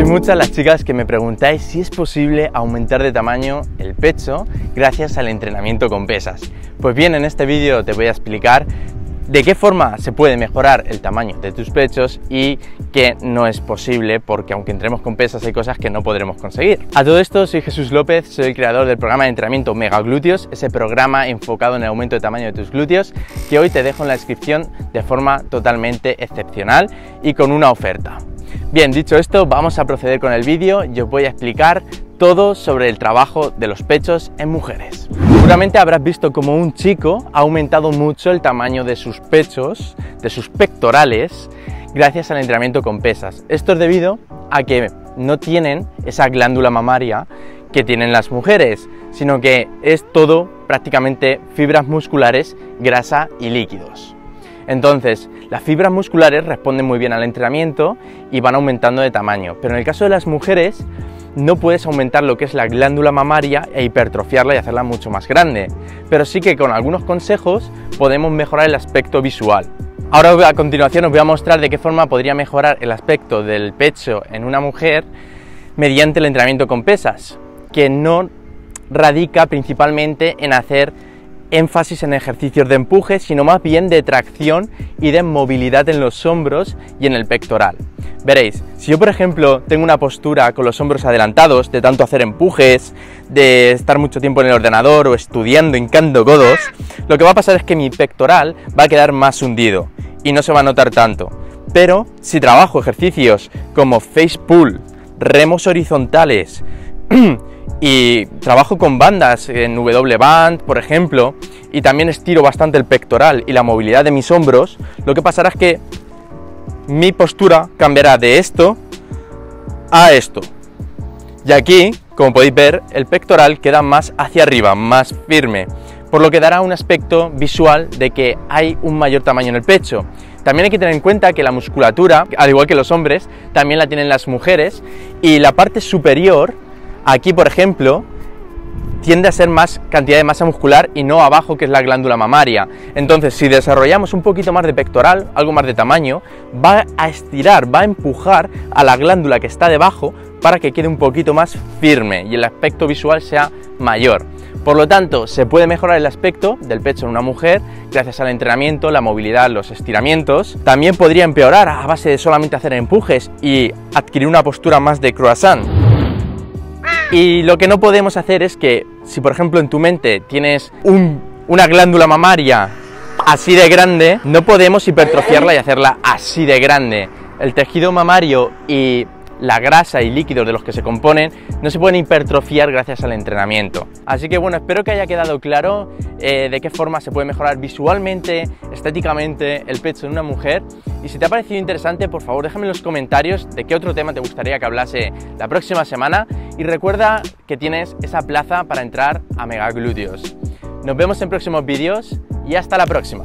Soy muchas las chicas que me preguntáis si es posible aumentar de tamaño el pecho gracias al entrenamiento con pesas. Pues bien, en este vídeo te voy a explicar de qué forma se puede mejorar el tamaño de tus pechos y que no es posible porque aunque entremos con pesas hay cosas que no podremos conseguir. A todo esto soy Jesús López, soy el creador del programa de entrenamiento Mega Glúteos, ese programa enfocado en el aumento de tamaño de tus glúteos que hoy te dejo en la descripción de forma totalmente excepcional y con una oferta. Bien, dicho esto, vamos a proceder con el vídeo y os voy a explicar todo sobre el trabajo de los pechos en mujeres. Seguramente habrás visto como un chico ha aumentado mucho el tamaño de sus pechos, de sus pectorales, gracias al entrenamiento con pesas. Esto es debido a que no tienen esa glándula mamaria que tienen las mujeres, sino que es todo prácticamente fibras musculares, grasa y líquidos. Entonces, las fibras musculares responden muy bien al entrenamiento y van aumentando de tamaño, pero en el caso de las mujeres no puedes aumentar lo que es la glándula mamaria e hipertrofiarla y hacerla mucho más grande, pero sí que con algunos consejos podemos mejorar el aspecto visual. Ahora a continuación os voy a mostrar de qué forma podría mejorar el aspecto del pecho en una mujer mediante el entrenamiento con pesas, que no radica principalmente en hacer énfasis en ejercicios de empuje, sino más bien de tracción y de movilidad en los hombros y en el pectoral. Veréis, si yo por ejemplo tengo una postura con los hombros adelantados, de tanto hacer empujes, de estar mucho tiempo en el ordenador o estudiando, hincando codos, lo que va a pasar es que mi pectoral va a quedar más hundido y no se va a notar tanto. Pero si trabajo ejercicios como face pull, remos horizontales y trabajo con bandas en W band, por ejemplo, y también estiro bastante el pectoral y la movilidad de mis hombros, lo que pasará es que mi postura cambiará de esto a esto. Y aquí, como podéis ver, el pectoral queda más hacia arriba, más firme, por lo que dará un aspecto visual de que hay un mayor tamaño en el pecho. También hay que tener en cuenta que la musculatura, al igual que los hombres, también la tienen las mujeres y la parte superior, aquí por ejemplo, tiende a ser más cantidad de masa muscular y no abajo que es la glándula mamaria. Entonces, si desarrollamos un poquito más de pectoral, algo más de tamaño, va a estirar, va a empujar a la glándula que está debajo para que quede un poquito más firme y el aspecto visual sea mayor. Por lo tanto, se puede mejorar el aspecto del pecho en una mujer gracias al entrenamiento, la movilidad, los estiramientos. También podría empeorar a base de solamente hacer empujes y adquirir una postura más de croissant. Y lo que no podemos hacer es que, si por ejemplo en tu mente tienes una glándula mamaria así de grande, no podemos hipertrofiarla y hacerla así de grande. El tejido mamario y la grasa y líquidos de los que se componen no se pueden hipertrofiar gracias al entrenamiento. Así que bueno, espero que haya quedado claro eh, de qué forma se puede mejorar visualmente, estéticamente el pecho de una mujer. Y si te ha parecido interesante, por favor déjame en los comentarios de qué otro tema te gustaría que hablase la próxima semana. Y recuerda que tienes esa plaza para entrar a Mega Glúteos. Nos vemos en próximos vídeos y hasta la próxima.